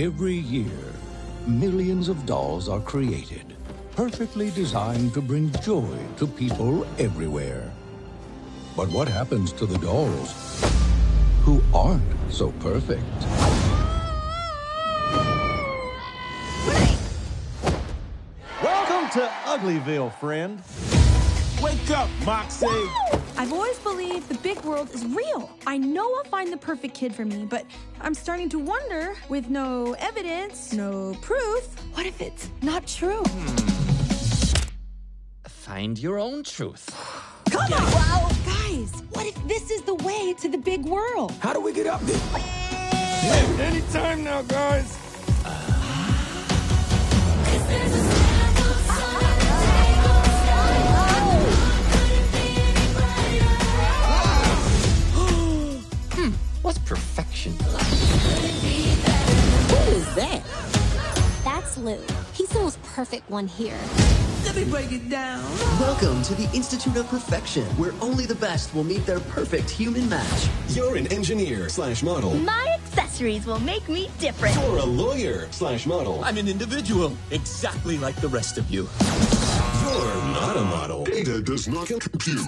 Every year, millions of dolls are created, perfectly designed to bring joy to people everywhere. But what happens to the dolls who aren't so perfect? Welcome to Uglyville, friend. Wake up, Moxy! I've always believed the big world is real. I know I'll find the perfect kid for me, but I'm starting to wonder with no evidence, no proof, what if it's not true? Hmm. Find your own truth. Come on! Wow! Guys, what if this is the way to the big world? How do we get up there? Hey, anytime now, guys. Perfection? Who is that? That's Lou. He's the most perfect one here. Let me break it down. Welcome to the Institute of Perfection, where only the best will meet their perfect human match. You're an engineer slash model. My accessories will make me different. You're a lawyer slash model. I'm an individual, exactly like the rest of you. You're not a model. Data does not compute.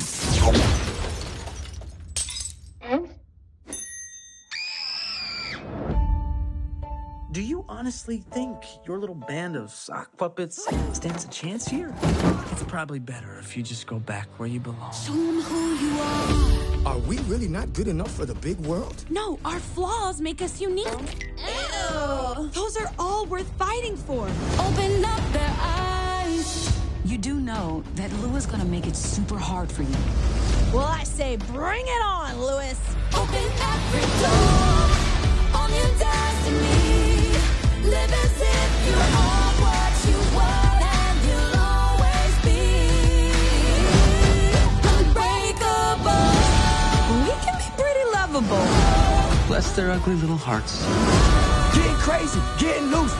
Do you honestly think your little band of sock puppets stands a chance here? It's probably better if you just go back where you belong. Show 'em who you are. Are we really not good enough for the big world? No, our flaws make us unique. Ew. Those are all worth fighting for. Open up their eyes. You do know that Lou is gonna make it super hard for you. Well, I say bring it on, Lewis. Open every Bless their ugly little hearts. Getting crazy, getting loose.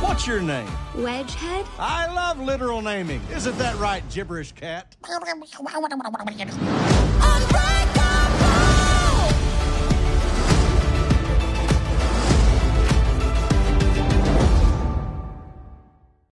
What's your name? Wedgehead? I love literal naming. Isn't that right, gibberish cat?